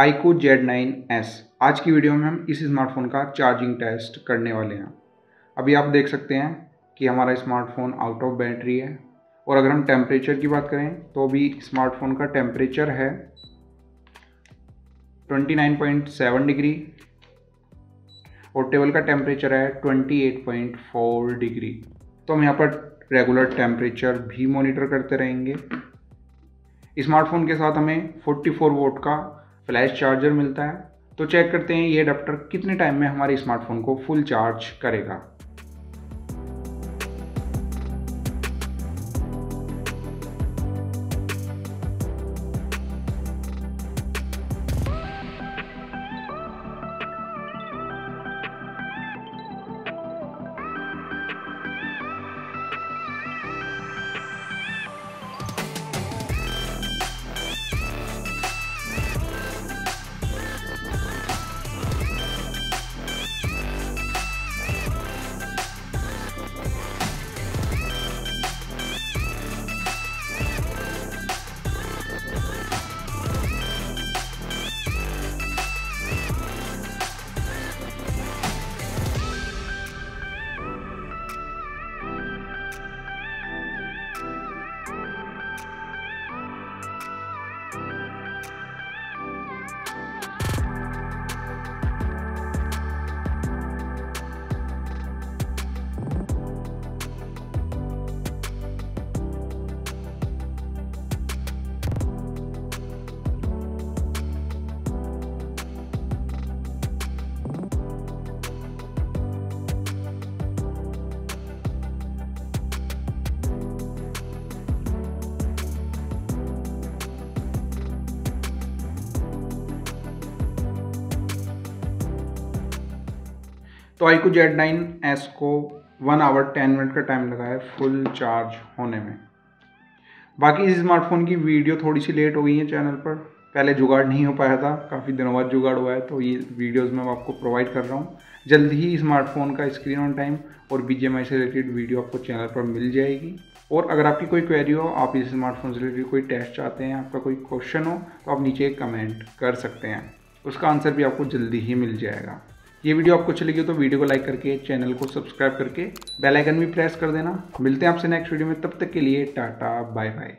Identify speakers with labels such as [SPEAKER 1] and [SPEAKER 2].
[SPEAKER 1] आईको Z nine S. आज की video में हम इस स्मार्टफ़ोन का चार्जिंग टेस्ट करने वाले हैं। अभी आप देख सकते हैं कि हमारा स्मार्टफ़ोन आउट ऑफ़ बैटरी है। और अगर हम टेम्परेचर की बात करें तो अभी स्मार्टफ़ोन का टेम्परेचर है 29.7 डिग्री और टेबल का टेम्परेचर है 28.4 डिग्री। तो हम यहाँ पर रेगुलर टेम्परेचर भी मॉनिटर करते रहेंगे। स्मार्टफ़ोन के साथ हमें 44 वोट का फ्लैश चार्जर मिलता है तो चेक करते हैं ये अडप्टर कितने टाइम में हमारे स्मार्टफ़ोन को फुल चार्ज करेगा। तो आईको जेड नाइन एस को वन आवर टेन मिनट का टाइम लगा है फुल चार्ज होने में। बाकी इस स्मार्टफ़ोन की वीडियो थोड़ी सी लेट हो गई है चैनल पर। पहले जुगाड़ नहीं हो पाया था, काफ़ी दिनों बाद जुगाड़ हुआ है तो ये वीडियोस मैं आपको प्रोवाइड कर रहा हूँ। जल्द ही स्मार्टफ़ोन का स्क्रीन ऑन टाइम और बी से रिलेटेड वीडियो आपको चैनल पर मिल जाएगी। और अगर आपकी कोई क्वेरी हो, आप इस स्मार्टफ़ोन से रिलेटेड कोई टेस्ट चाहते हैं, आपका कोई क्वेश्चन हो तो आप नीचे कमेंट कर सकते हैं। उसका आंसर भी आपको जल्दी ही मिल जाएगा। ये वीडियो आपको अच्छी लगी तो वीडियो को लाइक करके, चैनल को सब्सक्राइब करके, बेल आइकन भी प्रेस कर देना। मिलते हैं आपसे नेक्स्ट वीडियो में, तब तक के लिए टाटा बाय बाय